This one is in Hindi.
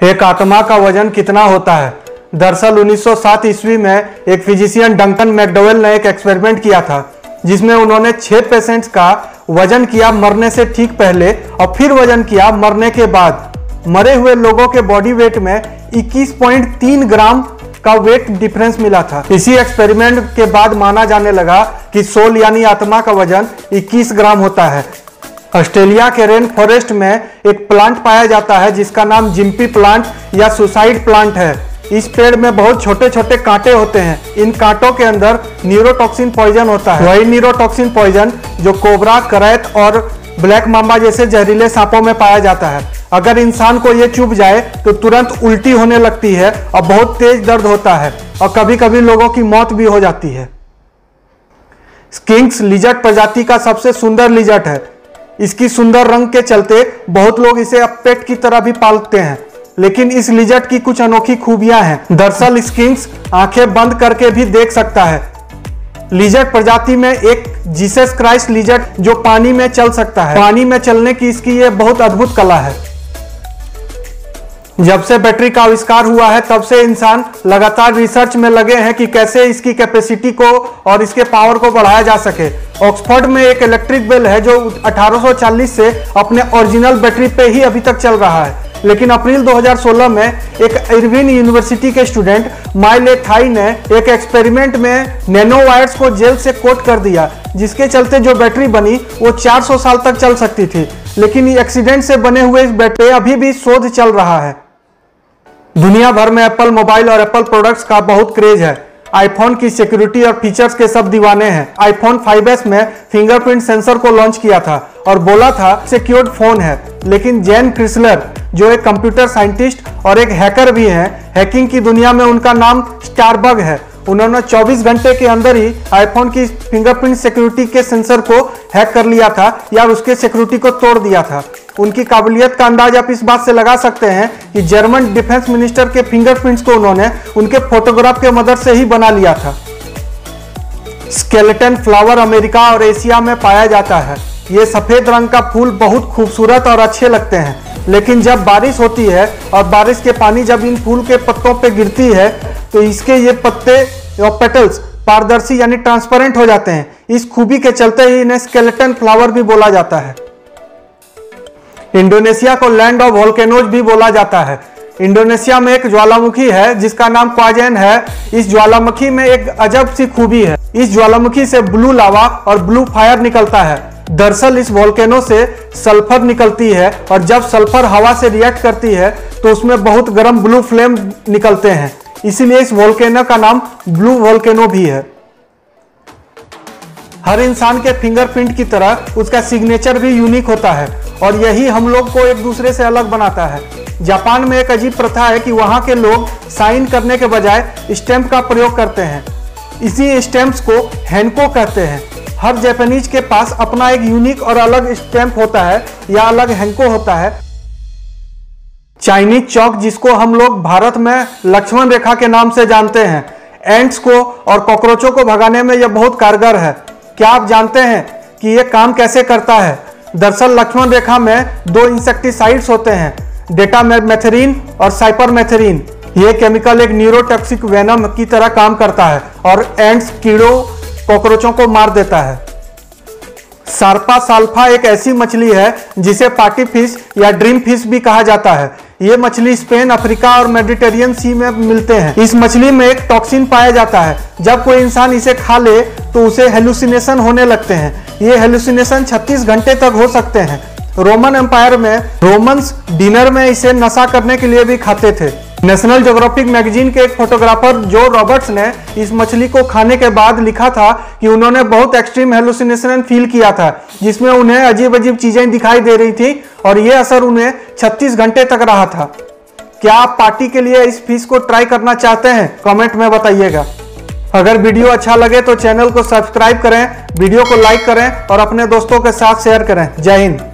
एक आत्मा का वज़न कितना होता है? दरअसल 1907 ईस्वी में एक फिजिशियन डंकन मैकडोवेल ने एक एक्सपेरिमेंट किया था, जिसमें उन्होंने छह पेशेंट्स का वज़न किया मरने से ठीक पहले और फिर वज़न किया मरने के बाद। मरे हुए लोगों के बॉडी वेट में 21.3 ग्राम का वेट डिफरेंस मिला था। इसी एक्सपेरिमेंट के बाद माना जाने लगा कि सोल यानी आत्मा का वज़न 21 ग्राम होता है। ऑस्ट्रेलिया के रेन फॉरेस्ट में एक प्लांट पाया जाता है, जिसका नाम जिम्पी प्लांट या सुसाइड प्लांट है। इस पेड़ में बहुत छोटे छोटे कांटे होते हैं। इन कांटों के अंदर न्यूरोटॉक्सिन पॉइजन होता है। वही न्यूरोटॉक्सिन पॉइजन जो कोबरा, करैत और ब्लैक मामा जैसे जहरीले सांपों में पाया जाता है। अगर इंसान को ये चुभ जाए तो तुरंत उल्टी होने लगती है और बहुत तेज दर्द होता है और कभी कभी लोगों की मौत भी हो जाती है। स्किंक्स लिजट प्रजाति का सबसे सुंदर लिजट है। इसकी सुंदर रंग के चलते बहुत लोग इसे अब पेट की तरह भी पालते हैं। लेकिन इस लिजट की कुछ अनोखी खूबियाँ हैं। दरअसल स्किंक्स आँखें बंद करके भी देख सकता है। लिजट प्रजाति में एक जीसस क्राइस्ट लिजट जो पानी में चल सकता है। पानी में चलने की इसकी ये बहुत अद्भुत कला है। जब से बैटरी का आविष्कार हुआ है, तब से इंसान लगातार रिसर्च में लगे हैं कि कैसे इसकी कैपेसिटी को और इसके पावर को बढ़ाया जा सके। ऑक्सफोर्ड में एक इलेक्ट्रिक बेल है जो 1840 से अपने ओरिजिनल बैटरी पे ही अभी तक चल रहा है। लेकिन अप्रैल 2016 में एक इरविन यूनिवर्सिटी के स्टूडेंट माइले थाई ने एक एक्सपेरिमेंट में नैनो वायर्स को जेल से कोट कर दिया, जिसके चलते जो बैटरी बनी, वो 400 साल तक चल सकती थी। लेकिन एक्सीडेंट से बने हुए इस बैटरी अभी भी शोध चल रहा है। दुनिया भर में एप्पल मोबाइल और एप्पल प्रोडक्ट्स का बहुत क्रेज है। आईफोन की सिक्योरिटी और फीचर्स के सब दीवाने हैं। आईफोन 5s में फिंगरप्रिंट सेंसर को लॉन्च किया था और बोला था सिक्योर्ड फ़ोन है। लेकिन जैन क्रिसलर जो एक कंप्यूटर साइंटिस्ट और एक हैकर भी हैं हैकिंग की दुनिया में उनका नाम स्टारबग है। उन्होंने 24 घंटे के अंदर ही आईफोन की फिंगरप्रिंट सिक्योरिटी के सेंसर को हैक कर लिया था या उसके सिक्योरिटी को तोड़ दिया था। उनकी काबिलियत का अंदाज आप इस बात से लगा सकते हैं कि जर्मन डिफेंस मिनिस्टर के फिंगरप्रिंट्स को उन्होंने उनके फोटोग्राफ के मदद से ही बना लिया था। स्केलेटन फ्लावर अमेरिका और एशिया में पाया जाता है। ये सफ़ेद रंग का फूल बहुत खूबसूरत और अच्छे लगते हैं। लेकिन जब बारिश होती है और बारिश के पानी जब इन फूल के पत्तों पर गिरती है तो इसके ये पत्ते और पेटल्स पारदर्शी यानी ट्रांसपेरेंट हो जाते हैं। इस खूबी के चलते ही इन्हें स्केलेटन फ्लावर भी बोला जाता है। इंडोनेशिया को लैंड ऑफ़ वोल्केनोज भी बोला जाता है। इंडोनेशिया में एक ज्वालामुखी है, जिसका नाम क्वाजेन है। इस ज्वालामुखी में एक अजब सी खूबी है। इस ज्वालामुखी से ब्लू लावा और ब्लू फायर निकलता है। दरअसल इस वोल्केनो से सल्फ़र निकलती है और जब सल्फ़र हवा से रिएक्ट करती है तो उसमें बहुत गर्म ब्लू फ्लेम निकलते हैं। इसीलिए इस वोल्केनो का नाम ब्लू वोल्केनो भी है। हर इंसान के फिंगरप्रिंट की तरह उसका सिग्नेचर भी यूनिक होता है। और यही हम लोग को एक दूसरे से अलग बनाता है। जापान में एक अजीब प्रथा है कि वहाँ के लोग साइन करने के बजाय स्टैंप का प्रयोग करते हैं। इसी स्टैंप्स को हैंको कहते हैं। हर जापानीज के पास अपना एक यूनिक और अलग स्टैंप होता है या अलग हैंको होता है। चाइनीज़ चौक जिसको हम लोग भारत में लक्ष्मण रेखा के नाम से जानते हैं। एंट्स को और कॉकरोचों को भगाने में यह बहुत कारगर है। क्या आप जानते हैं कि यह काम कैसे करता है? दरअसल लक्ष्मण रेखा में दो इंसेक्टिसाइड्स होते हैं डेटा मेथेरिन और साइपर मेथेरिन ये केमिकल एक न्यूरोटॉक्सिक वेनम की तरह काम करता है और एंड्स कीड़ों कॉकरोचों को मार देता है। सार्पा साल्फा एक ऐसी मछली है जिसे पार्टी फ़िश या ड्रीम फ़िश भी कहा जाता है। ये मछली स्पेन, अफ्रीका और मेडिटेरियन सी में मिलते हैं। इस मछली में एक टॉक्सिन पाया जाता है। जब कोई इंसान इसे खा ले तो उसे हेलुसिनेशन होने लगते हैं। ये हेलुसिनेशन 36 घंटे तक हो सकते हैं। रोमन एम्पायर में, रोमन्स डिनर में इसे नशा करने के लिए भी खाते थे। नेशनल जोग्राफिक मैगजीन के एक फोटोग्राफर, जो रॉबर्ट्स ने इस मछली को खाने के बाद लिखा था कि उन्होंने बहुत एक्सट्रीम हेलुसिनेशन फील किया था, जिसमें उन्हें अजीब अजीब चीज़ें दिखाई दे रही थी और ये असर उन्हें 36 घंटे तक रहा था। क्या आप पार्टी के लिए इस फ़ीस को ट्राई करना चाहते हैं? कमेंट में बताइएगा। अगर वीडियो अच्छा लगे तो चैनल को सब्सक्राइब करें, वीडियो को लाइक करें और अपने दोस्तों के साथ शेयर करें। जय हिंद।